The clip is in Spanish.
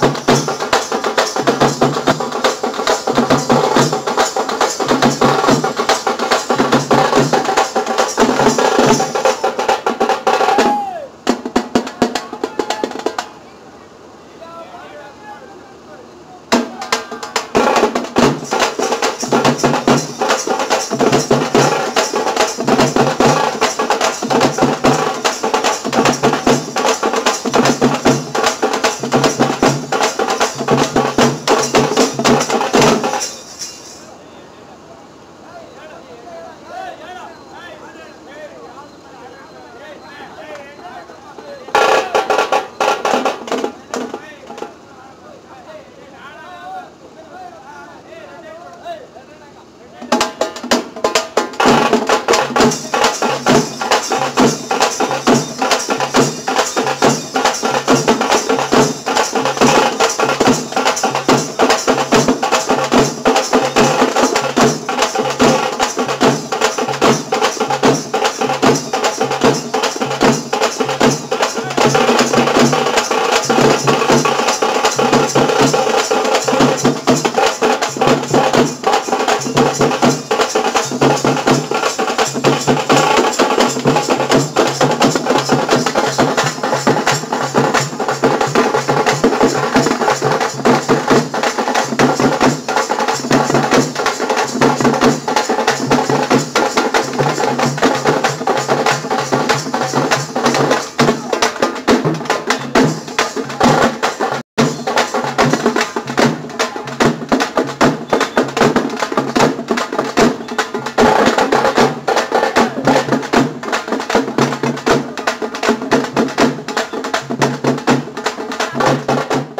gracias.